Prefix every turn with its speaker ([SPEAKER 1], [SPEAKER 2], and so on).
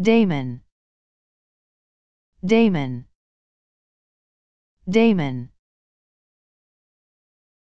[SPEAKER 1] Damon. Damon. Damon.